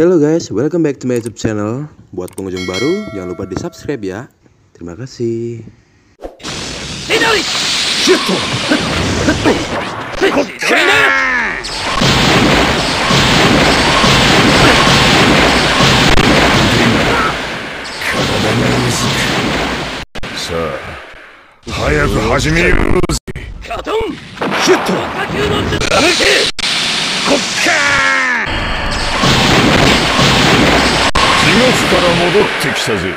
Hello guys, welcome back to my YouTube channel. Buat pengunjung baru, jangan lupa di subscribe ya. Terima kasih. 地獄から戻ってきたぜ。